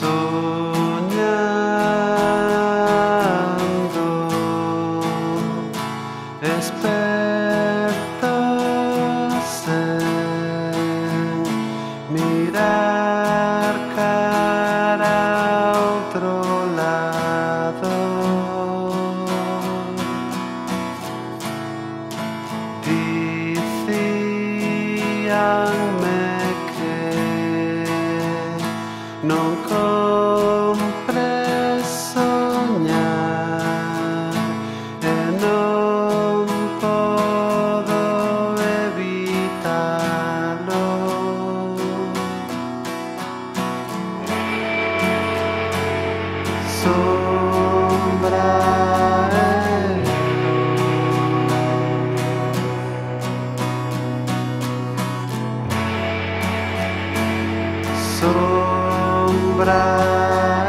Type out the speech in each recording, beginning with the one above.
soñando expertos mirar cara a otro lado Dicíanme que no sombra é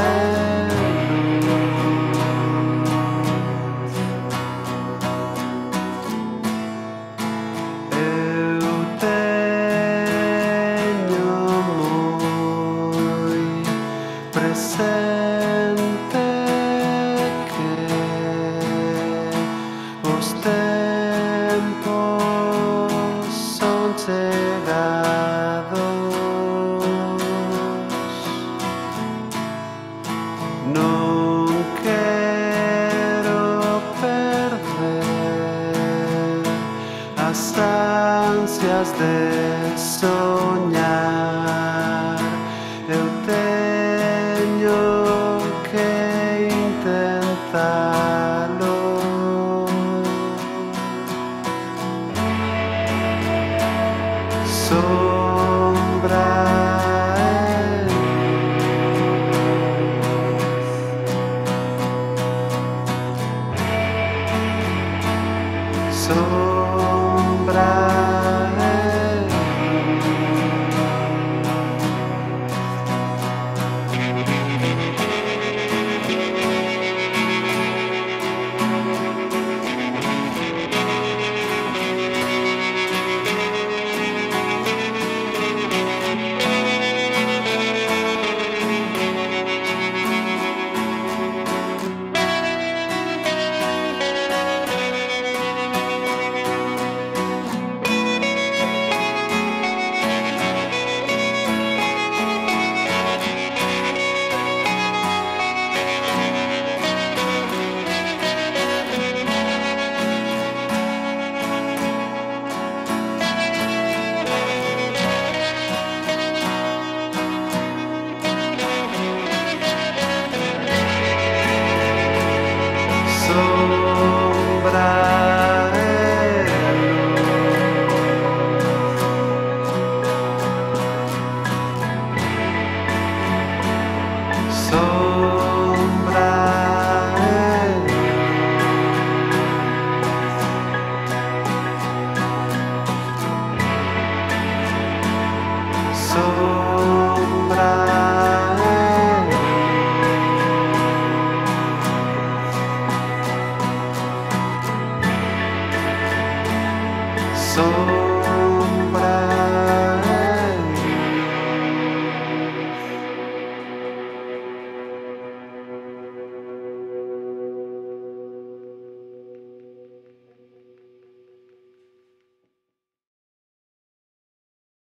Eu tenho muito preceito. No quiero perder las ansias de soñar. Yo tengo que intentarlo. Sombra. Oh. song